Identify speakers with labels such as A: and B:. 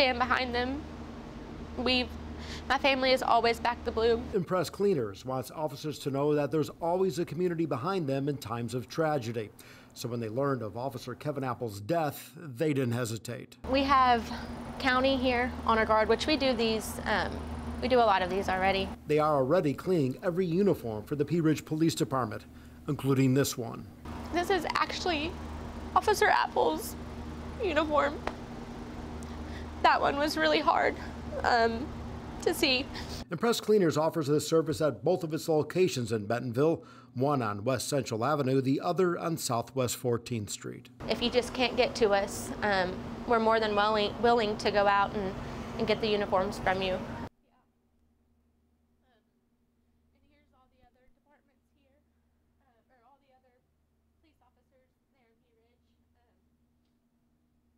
A: stand behind them. We, my family has always backed the blue.
B: Impress Cleaners wants officers to know that there's always a community behind them in times of tragedy. So when they learned of Officer Kevin Apple's death, they didn't hesitate.
A: We have county here, on our guard, which we do these. Um, we do a lot of these already.
B: They are already cleaning every uniform for the Pea Ridge Police Department, including this one.
A: This is actually Officer Apple's uniform. That one was really hard um, to see.
B: Impress Cleaners offers this service at both of its locations in Bentonville, one on West Central Avenue, the other on Southwest 14th Street.
A: If you just can't get to us, um, we're more than willing, willing to go out and, and get the uniforms from you.